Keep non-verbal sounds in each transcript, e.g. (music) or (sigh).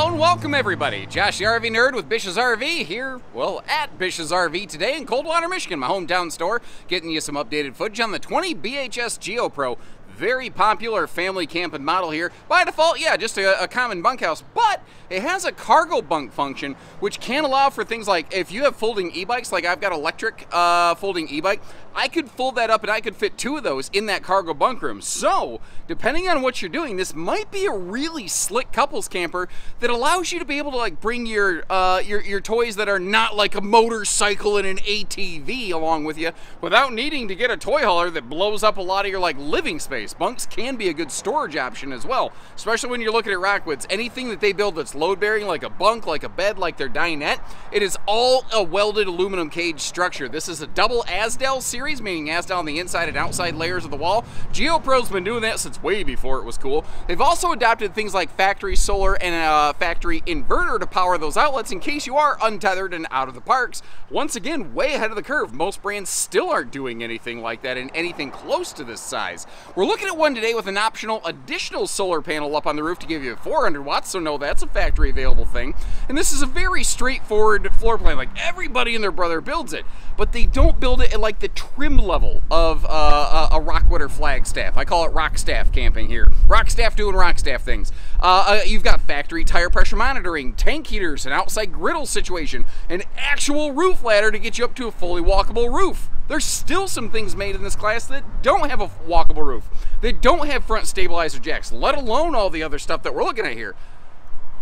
Hello and welcome everybody. Josh the RV Nerd with Bish's RV here, well, at Bish's RV today in Coldwater, Michigan, my hometown store, getting you some updated footage on the 20 BHS GeoPro very popular family camping model here. By default, yeah, just a, a, common bunkhouse, but it has a cargo bunk function, which can allow for things like if you have folding e-bikes, like I've got electric uh, folding e-bike, I could fold that up and I could fit two of those in that cargo bunk room. So, depending on what you're doing, this might be a really slick couples camper that allows you to be able to like bring your uh, your, your toys that are not like a motorcycle and an ATV along with you without needing to get a toy hauler that blows up a lot of your like living space. Bunks can be a good storage option as well, especially when you're looking at Rockwoods. Anything that they build that's load bearing, like a bunk, like a bed, like their dinette, it is all a welded aluminum cage structure. This is a double Azdel series, meaning Azdel the inside and outside layers of the wall. GeoPro's been doing that since way before it was cool. They've also adopted things like factory solar and a factory inverter to power those outlets in case you are untethered and out of the parks. Once again, way ahead of the curve. Most brands still aren't doing anything like that in anything close to this size. We're looking at one today with an optional additional solar panel up on the roof to give you 400 watts, so no, that's a factory available thing. And this is a very straightforward floor plan, like everybody and their brother builds it, but they don't build it at like the trim level of uh, a Rockwood or Flagstaff. I call it Rockstaff camping here. Rockstaff doing Rockstaff things. Uh, uh, you've got factory tire pressure monitoring, tank heaters, an outside griddle situation, an actual roof ladder to get you up to a fully walkable roof. There's still some things made in this class that don't have a walkable roof. They don't have front stabilizer jacks, let alone all the other stuff that we're looking at here.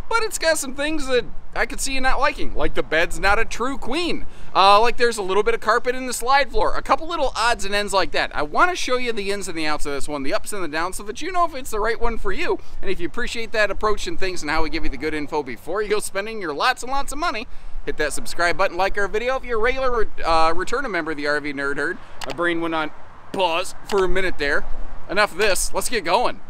But it's got some things that I could see you not liking, like the bed's not a true queen. Uh, like there's a little bit of carpet in the slide floor, a couple little odds and ends like that. I want to show you the ins and the outs of this one, the ups and the downs, so that you know if it's the right one for you. And if you appreciate that approach and things and how we give you the good info before you go spending your lots and lots of money, hit that subscribe button, like our video. If you're a regular uh, returning member of the RV Nerd Herd, my brain went on pause for a minute there. Enough of this, let's get going.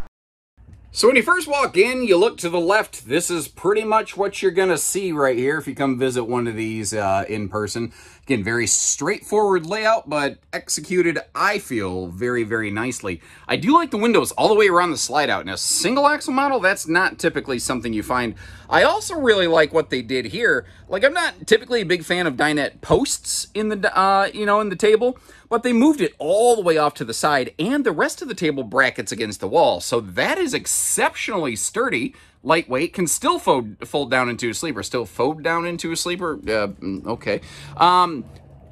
So when you first walk in, you look to the left. This is pretty much what you're going to see right here if you come visit one of these uh, in person. Again, very straightforward layout, but executed, I feel, very, very nicely. I do like the windows all the way around the slide out. In a single axle model, that's not typically something you find. I also really like what they did here. Like, I'm not typically a big fan of dinette posts in the, uh, you know, in the table, but they moved it all the way off to the side and the rest of the table brackets against the wall. So that is exceptionally sturdy lightweight, can still fold, fold down into a sleeper. Still fold down into a sleeper? Uh, okay. Um,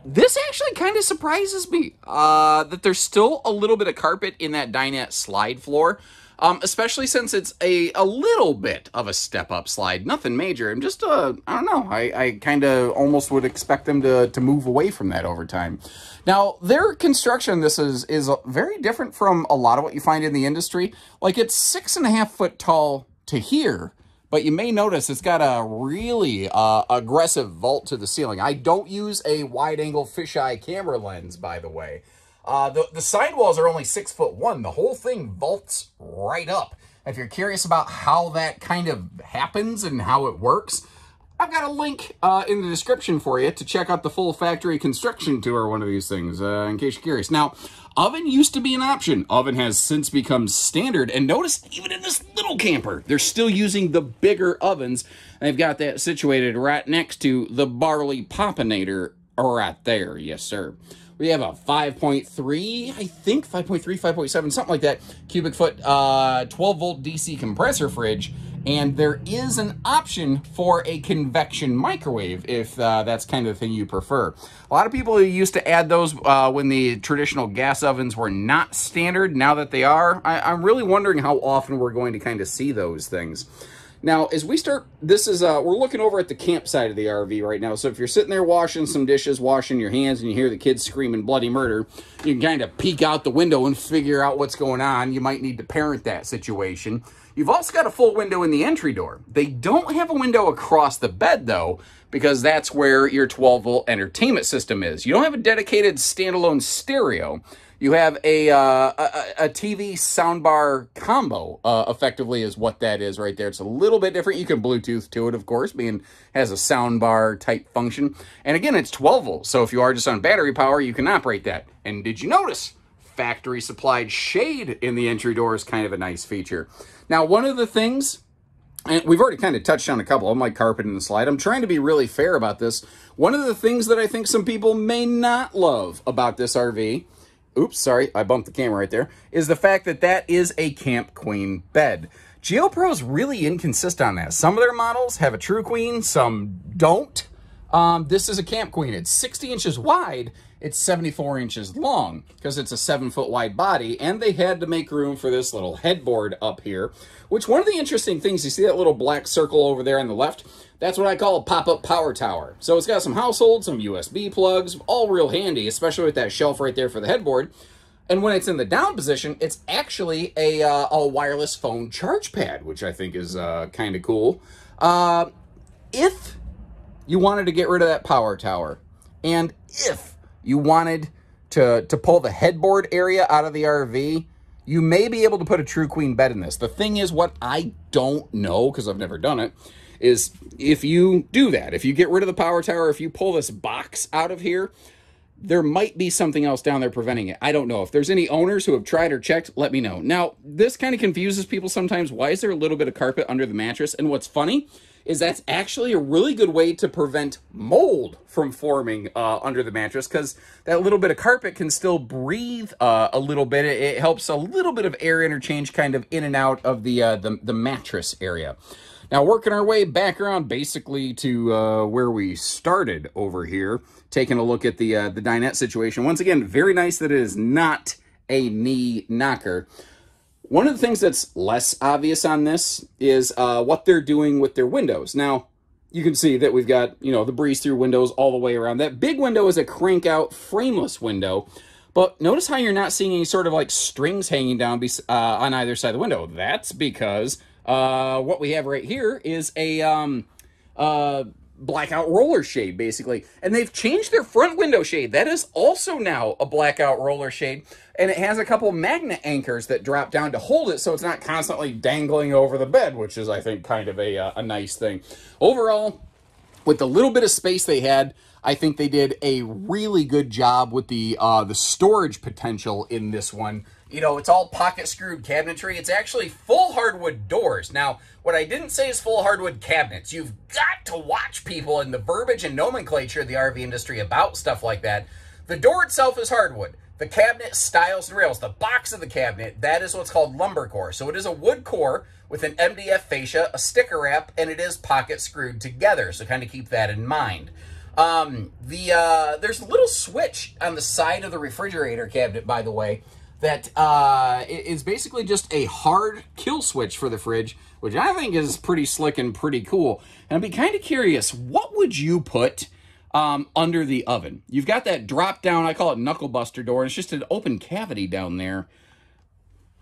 this actually kind of surprises me uh, that there's still a little bit of carpet in that dinette slide floor. Um, especially since it's a, a little bit of a step up slide. Nothing major. I'm just, uh, I don't know. I, I kind of almost would expect them to, to move away from that over time. Now, their construction, this is, is very different from a lot of what you find in the industry. Like, it's six and a half foot tall to here, but you may notice it's got a really uh, aggressive vault to the ceiling. I don't use a wide-angle fisheye camera lens, by the way. Uh, the, the sidewalls are only six foot one. The whole thing vaults right up. If you're curious about how that kind of happens and how it works, I've got a link uh, in the description for you to check out the full factory construction tour one of these things, uh, in case you're curious. Now, oven used to be an option. Oven has since become standard. And notice, even in this little camper, they're still using the bigger ovens. They've got that situated right next to the barley poppinator right there. Yes, sir. We have a 5.3, I think, 5.3, 5.7, something like that, cubic foot, uh, 12 volt DC compressor fridge and there is an option for a convection microwave if uh, that's kind of the thing you prefer. A lot of people used to add those uh, when the traditional gas ovens were not standard. Now that they are, I am really wondering how often we're going to kind of see those things. Now, as we start, this is, uh, we're looking over at the campsite of the RV right now. So if you're sitting there washing some dishes, washing your hands, and you hear the kids screaming bloody murder, you can kind of peek out the window and figure out what's going on. You might need to parent that situation. You've also got a full window in the entry door. They don't have a window across the bed though, because that's where your 12 volt entertainment system is. You don't have a dedicated standalone stereo. You have a, uh, a, a, TV soundbar combo, uh, effectively is what that is right there. It's a little bit different. You can Bluetooth to it, of course, being has a soundbar type function. And again, it's 12 volts. So if you are just on battery power, you can operate that. And did you notice factory supplied shade in the entry door is kind of a nice feature. Now, one of the things and we've already kind of touched on a couple of like carpet and the slide. I'm trying to be really fair about this. One of the things that I think some people may not love about this RV, oops, sorry, I bumped the camera right there, is the fact that that is a Camp Queen bed. GeoPro is really inconsistent on that. Some of their models have a True Queen, some don't. Um, this is a Camp Queen. It's 60 inches wide. It's 74 inches long because it's a seven foot wide body. And they had to make room for this little headboard up here, which one of the interesting things, you see that little black circle over there on the left? That's what I call a pop-up power tower. So it's got some household, some USB plugs, all real handy, especially with that shelf right there for the headboard. And when it's in the down position, it's actually a, uh, a wireless phone charge pad, which I think is uh, kind of cool. Uh, if you wanted to get rid of that power tower, and if you wanted to, to pull the headboard area out of the RV, you may be able to put a True Queen bed in this. The thing is, what I don't know, because I've never done it, is if you do that, if you get rid of the power tower, if you pull this box out of here, there might be something else down there preventing it. I don't know. If there's any owners who have tried or checked, let me know. Now, this kind of confuses people sometimes. Why is there a little bit of carpet under the mattress? And what's funny is that's actually a really good way to prevent mold from forming uh, under the mattress because that little bit of carpet can still breathe uh, a little bit. It, helps a little bit of air interchange kind of in and out of the, uh, the, the mattress area. Now, working our way back around basically to uh, where we started over here, taking a look at the, uh, the dinette situation. Once again, very nice that it is not a knee knocker. One of the things that's less obvious on this is uh, what they're doing with their windows. Now, you can see that we've got, you know, the breeze-through windows all the way around. That big window is a crank-out frameless window, but notice how you're not seeing any sort of like strings hanging down uh, on either side of the window. That's because uh, what we have right here is a um, uh, blackout roller shade, basically. And they've changed their front window shade. That is also now a blackout roller shade. And it has a couple magnet anchors that drop down to hold it so it's not constantly dangling over the bed, which is, I think, kind of a, uh, a nice thing. Overall, with the little bit of space they had, I think they did a really good job with the uh, the storage potential in this one you know, it's all pocket screwed cabinetry. It's actually full hardwood doors. Now, what I didn't say is full hardwood cabinets. You've got to watch people in the verbiage and nomenclature of the RV industry about stuff like that. The door itself is hardwood. The cabinet styles and rails, the box of the cabinet, that is what's called lumber core. So it is a wood core with an MDF fascia, a sticker wrap, and it is pocket screwed together. So kind of keep that in mind. Um, the uh, There's a little switch on the side of the refrigerator cabinet, by the way, that uh, is basically just a hard kill switch for the fridge, which I think is pretty slick and pretty cool. And I'd be kind of curious, what would you put um, under the oven? You've got that drop down, I call it knuckle buster door, and it's just an open cavity down there.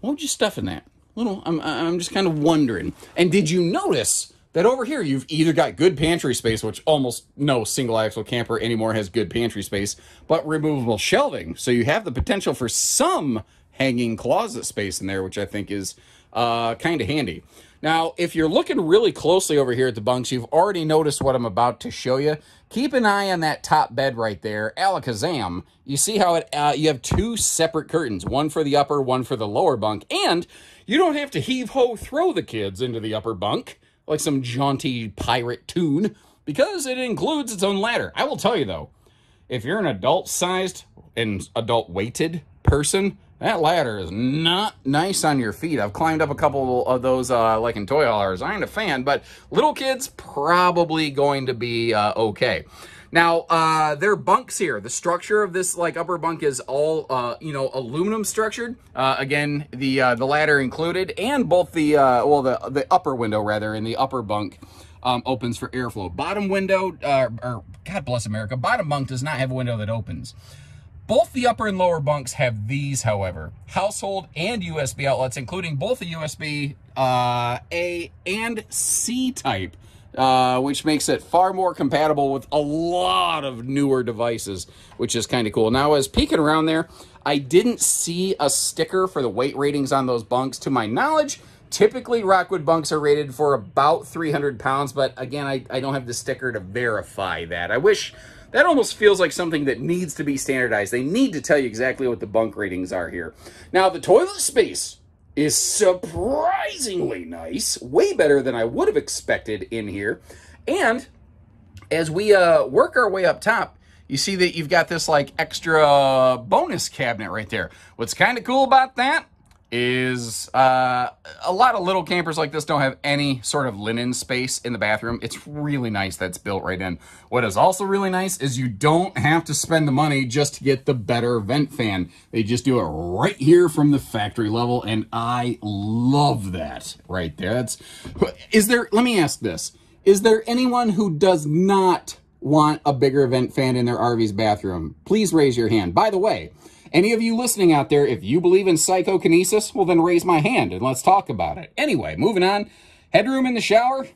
What would you stuff in that? Little, I'm, I'm just kind of wondering. And did you notice that over here you've either got good pantry space, which almost no single axle camper anymore has good pantry space, but removable shelving. So you have the potential for some hanging closet space in there, which I think is uh, kind of handy. Now, if you're looking really closely over here at the bunks, you've already noticed what I'm about to show you. Keep an eye on that top bed right there, alakazam. You see how it? Uh, you have two separate curtains, one for the upper, one for the lower bunk, and you don't have to heave-ho throw the kids into the upper bunk like some jaunty pirate tune because it includes its own ladder. I will tell you though, if you're an adult sized and adult weighted person, that ladder is not nice on your feet. I've climbed up a couple of those uh, like in toy haulers. I ain't a fan, but little kids probably going to be uh, okay. Now, uh, their bunks here, the structure of this like upper bunk is all, uh, you know, aluminum structured. Uh, again, the uh, the ladder included and both the, uh, well, the, the upper window rather in the upper bunk um, opens for airflow. Bottom window, uh, or God bless America, bottom bunk does not have a window that opens. Both the upper and lower bunks have these, however, household and USB outlets, including both the USB A and C type uh, which makes it far more compatible with a lot of newer devices, which is kind of cool. Now, as peeking around there, I didn't see a sticker for the weight ratings on those bunks. To my knowledge, typically Rockwood bunks are rated for about 300 pounds, but again, I, I don't have the sticker to verify that. I wish that almost feels like something that needs to be standardized. They need to tell you exactly what the bunk ratings are here. Now, the toilet space is surprisingly nice, way better than I would have expected in here. And as we uh, work our way up top, you see that you've got this like extra bonus cabinet right there. What's kind of cool about that is uh, a lot of little campers like this don't have any sort of linen space in the bathroom. It's really nice that's built right in. What is also really nice is you don't have to spend the money just to get the better vent fan. They just do it right here from the factory level, and I love that right there. That's, is there, let me ask this. Is there anyone who does not want a bigger vent fan in their RV's bathroom? Please raise your hand. By the way, any of you listening out there, if you believe in psychokinesis, well then raise my hand and let's talk about it. Anyway, moving on. Headroom in the shower,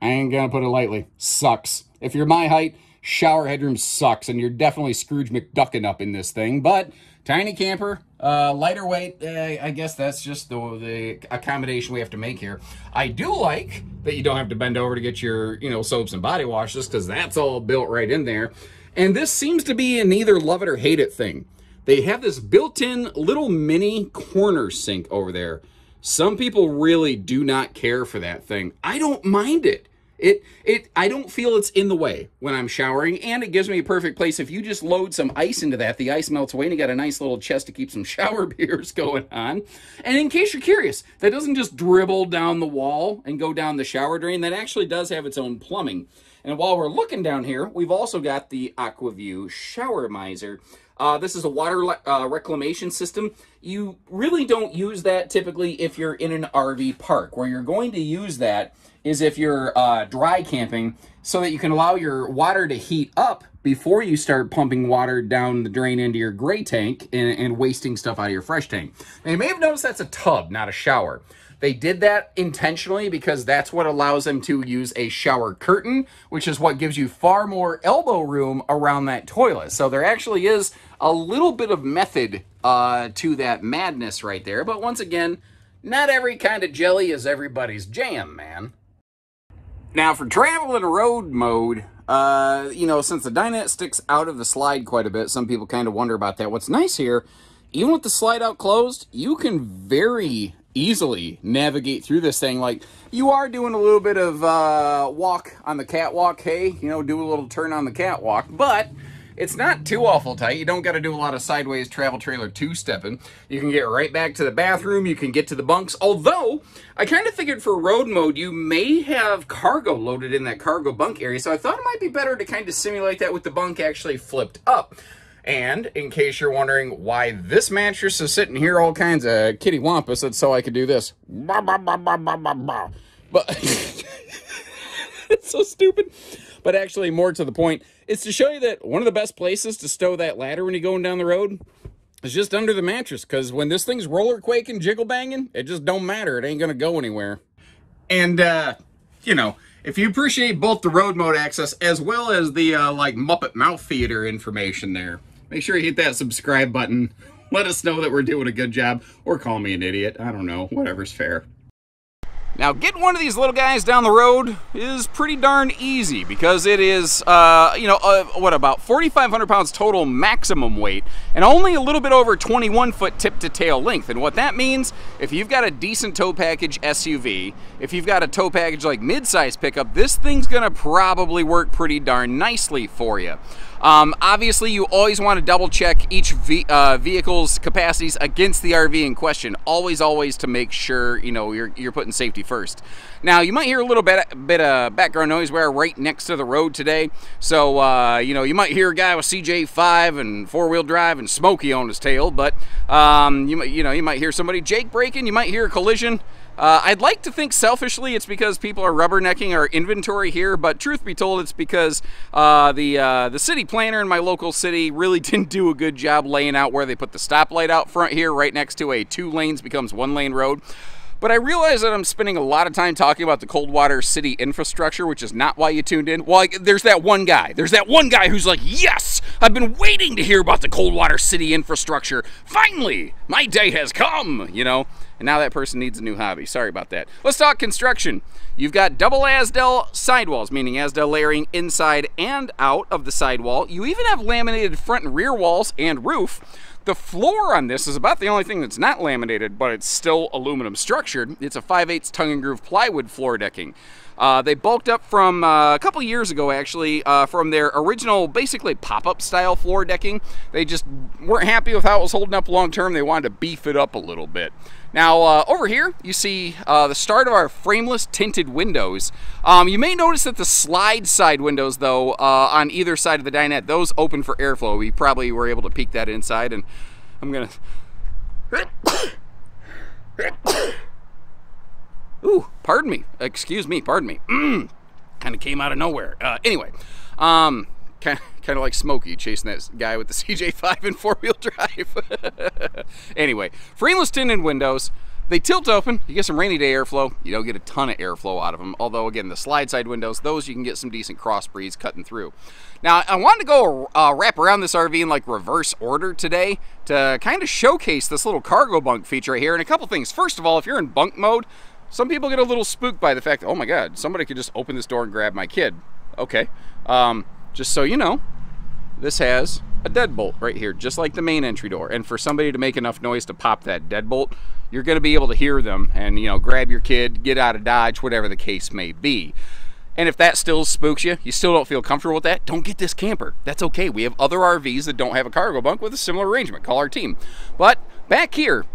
I ain't gonna put it lightly, sucks. If you're my height, shower headroom sucks, and you're definitely Scrooge McDuckin up in this thing. But tiny camper, uh, lighter weight, uh, I guess that's just the, the accommodation we have to make here. I do like that you don't have to bend over to get your, you know, soaps and body washes, because that's all built right in there. And this seems to be an either love it or hate it thing. They have this built-in little mini corner sink over there. Some people really do not care for that thing. I don't mind it. It it I don't feel it's in the way when I'm showering, and it gives me a perfect place. If you just load some ice into that, the ice melts away, and you got a nice little chest to keep some (laughs) shower beers going on. And in case you're curious, that doesn't just dribble down the wall and go down the shower drain. That actually does have its own plumbing. And while we're looking down here, we've also got the AquaView Shower Miser. Uh, this is a water uh, reclamation system. You really don't use that typically if you're in an RV park. Where you're going to use that is if you're uh, dry camping so that you can allow your water to heat up before you start pumping water down the drain into your gray tank and, and wasting stuff out of your fresh tank. Now you may have noticed that's a tub, not a shower. They did that intentionally because that's what allows them to use a shower curtain, which is what gives you far more elbow room around that toilet. So there actually is a little bit of method uh, to that madness right there. But once again, not every kind of jelly is everybody's jam, man. Now for travel in road mode, uh, you know, since the dinette sticks out of the slide quite a bit, some people kind of wonder about that. What's nice here, even with the slide out closed, you can very easily navigate through this thing. Like, you are doing a little bit of uh, walk on the catwalk, hey, you know, do a little turn on the catwalk, but it's not too awful tight. You don't got to do a lot of sideways travel trailer two-stepping. You can get right back to the bathroom. You can get to the bunks. Although, I kind of figured for road mode, you may have cargo loaded in that cargo bunk area. So I thought it might be better to kind of simulate that with the bunk actually flipped up. And in case you're wondering why this mattress is sitting here all kinds of kitty wampus, that's so I could do this. Bah, bah, bah, but (laughs) it's so stupid. But actually, more to the point, it's to show you that one of the best places to stow that ladder when you're going down the road is just under the mattress. Because when this thing's roller quaking, jiggle banging, it just don't matter. It ain't going to go anywhere. And, uh, you know, if you appreciate both the road mode access as well as the, uh, like, Muppet Mouth Theater information there, make sure you hit that subscribe button. Let us know that we're doing a good job, or call me an idiot. I don't know, whatever's fair. Now, getting one of these little guys down the road is pretty darn easy because it is, uh, you know, uh, what about 4,500 pounds total maximum weight and only a little bit over 21 foot tip to tail length. And what that means, if you've got a decent tow package SUV, if you've got a tow package like midsize pickup, this thing's gonna probably work pretty darn nicely for you. Um, obviously, you always want to double check each uh, vehicle's capacities against the RV in question. Always, always to make sure you know you're, you're putting safety first. Now, you might hear a little bit, bit of background noise. We're right next to the road today, so uh, you know you might hear a guy with CJ5 and four-wheel drive and Smokey on his tail, but um, you might you know you might hear somebody Jake braking. You might hear a collision. Uh, I'd like to think selfishly it's because people are rubbernecking our inventory here, but truth be told, it's because uh, the uh, the city planner in my local city really (laughs) didn't do a good job laying out where they put the stoplight out front here, right next to a two lanes becomes one lane road. But I realize that I'm spending a lot of time talking about the Coldwater City infrastructure, which is not why you tuned in. Well, there's that one guy. There's that one guy who's like, yes, I've been waiting to hear about the Coldwater City infrastructure. Finally, my day has come, you know? And now that person needs a new hobby. Sorry about that. Let's talk construction. You've got double Azdel sidewalls, meaning Azdel layering inside and out of the sidewall. You even have laminated front and rear walls and roof. The floor on this is about the only thing that's not laminated, but it's still aluminum structured. It's a 5 8 tongue and groove plywood floor decking. Uh, they bulked up from uh, a couple years ago, actually, uh, from their original, basically pop-up style floor decking. They just weren't happy with how it was holding up long term. They wanted to beef it up a little bit. Now, uh, over here, you see uh, the start of our frameless tinted windows. Um, you may notice that the slide side windows, though, uh, on either side of the dinette, those open for airflow. We probably were able to peek that inside, and I'm gonna... (coughs) Ooh, pardon me. Excuse me, pardon me. (coughs) kind of came out of nowhere. Uh, anyway, um, kind kind of like Smokey chasing that guy with the (laughs) CJ5 and four-wheel drive. (laughs) anyway, frameless tinted windows. They tilt open. You get some rainy day airflow. You don't get a ton of airflow out of them. Although, again, the slide side windows, those you can get some decent cross breeze cutting through. Now, I wanted to go uh, wrap around this RV in like reverse order today to kind of showcase this little cargo bunk feature right here. And a couple things. First of all, if you're in bunk mode, some people get a little spooked by the fact that, oh my God, somebody could just open this door and grab my kid. Okay. Um, just so you know, this has a deadbolt right here, just like the main entry door. And for somebody to make enough noise to pop that deadbolt, you're going to be able to hear them and, you know, grab your kid, get out of Dodge, whatever the case may be. And if that still spooks you, you still don't feel comfortable with that, don't get this camper. That's okay. We have other RVs that don't have a cargo bunk with a similar arrangement. Call our team. But back here,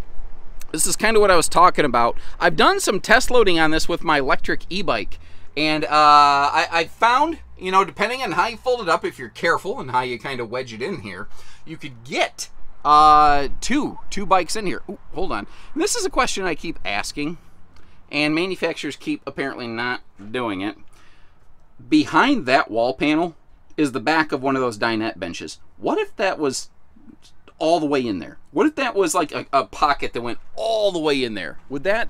this is kind of what I was talking about. I've done some test loading on this with my electric e-bike. And uh, I, I found, you know, depending on how you fold it up, if you're careful and how you kind of wedge it in here, you could get uh, two, two bikes in here. Ooh, hold on. This is a question I keep asking, and manufacturers keep apparently not doing it. Behind that wall panel is the back of one of those dinette benches. What if that was all the way in there? What if that was like a, a, pocket that went all the way in there? Would that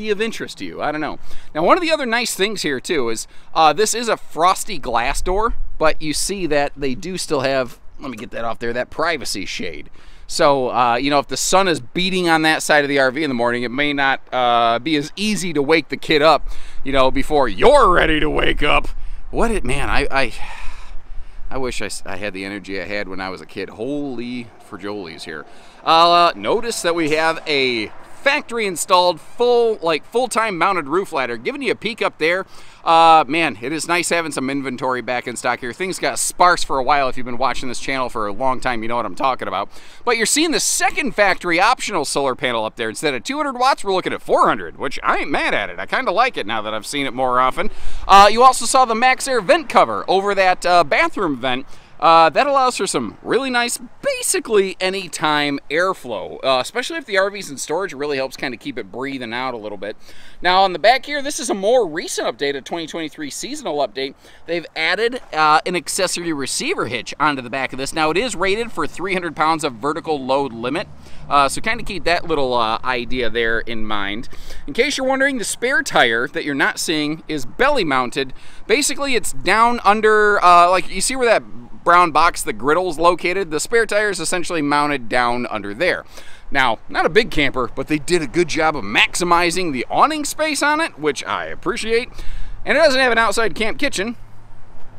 be of interest to you? I don't know. Now, one of the other nice things here too is uh, this is a frosty glass door, but you see that they do still have, let me get that off there, that privacy shade. So, uh, you know, if the sun is beating on that side of the RV in the morning, it may not uh, be as easy to wake the kid up, you know, before you're ready to wake up. What it, man, I, I I wish I, I, had the energy I had when I was a kid. Holy for Jolies here. Uh, notice that we have a factory installed full like full-time mounted roof ladder giving you a peek up there. Uh, man it is nice having some inventory back in stock here. Things got sparse for a while if you've been watching this channel for a long time you know what I'm talking about. But you're seeing the second factory optional solar panel up there. Instead of 200 watts we're looking at 400 which I ain't mad at it. I kind of like it now that I've seen it more often. Uh, you also saw the max air vent cover over that uh, bathroom vent uh, that allows for some really nice, basically anytime airflow, uh, especially if the RV's in storage. It really helps kind of keep it breathing out a little bit. Now on the back here, this is a more recent update, a 2023 seasonal update. They've added uh, an accessory receiver hitch onto the back of this. Now it is rated for 300 pounds of vertical load limit, uh, so kind of keep that little uh, idea there in mind. In case you're wondering, the spare tire that you're not seeing is belly mounted. Basically, it's down under, uh, like you see where that brown box the griddle's located, the spare tire is essentially mounted down under there. Now, not a big camper, but they did a good job of maximizing the awning space on it, which I appreciate. And it doesn't have an outside camp kitchen,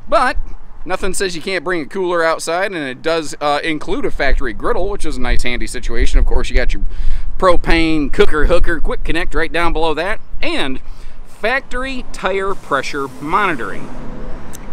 but nothing says you can't bring a cooler outside, and it does uh, include a factory griddle, which is a nice handy situation. Of course, you got your propane cooker hooker quick connect right down below that, and factory tire pressure monitoring.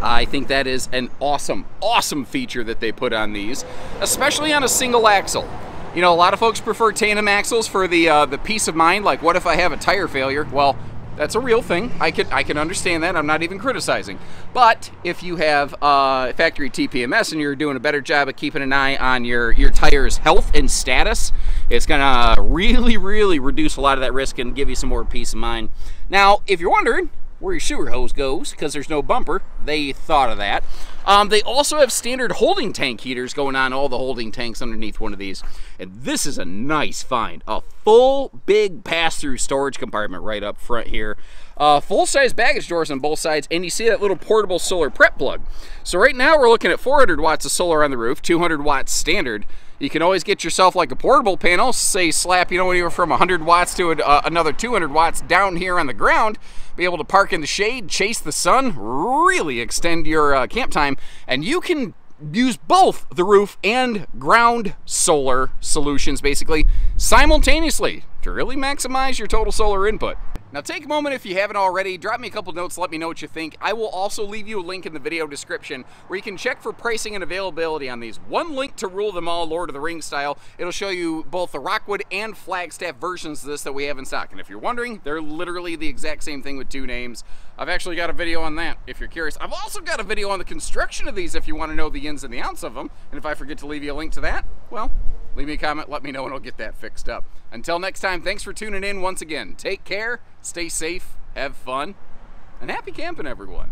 I think that is an awesome, awesome feature that they put on these, especially on a single axle. You know, a lot of folks prefer tandem axles for the uh, the peace of mind. Like, what if I have a tire failure? Well, that's a real thing. I can I can understand that. I'm not even criticizing. But if you have uh, factory TPMS and you're doing a better job of keeping an eye on your your tire's health and status, it's gonna really really reduce a lot of that risk and give you some more peace of mind. Now, if you're wondering, where your sewer hose goes because there's no bumper. They thought of that. Um, they also have standard holding tank heaters going on all the holding tanks underneath one of these. And this is a nice find. A full big pass-through storage compartment right up front here. Uh, full-size baggage doors on both sides, and you see that little portable solar prep plug. So right now we're looking at 400 watts of solar on the roof, 200 watts standard. You can always get yourself like a portable panel, say slap, you know, anywhere from 100 watts to a, uh, another 200 watts down here on the ground, be able to park in the shade, chase the sun, really extend your uh, camp time, and you can use both the roof and ground solar solutions basically simultaneously to really maximize your total solar input. Now take a moment if you haven't already, drop me a couple notes, let me know what you think. I will also leave you a link in the video description where you can check for pricing and availability on these. One link to rule them all, Lord of the Rings style. It'll show you both the Rockwood and Flagstaff versions of this that we have in stock. And if you're wondering, they're literally the exact same thing with two names. I've actually got a video on that if you're curious. I've also got a video on the construction of these if you want to know the ins and the outs of them. And if I forget to leave you a link to that, well, leave me a comment, let me know, and I'll get that fixed up. Until next time, thanks for tuning in once again. Take care, stay safe, have fun, and happy camping, everyone.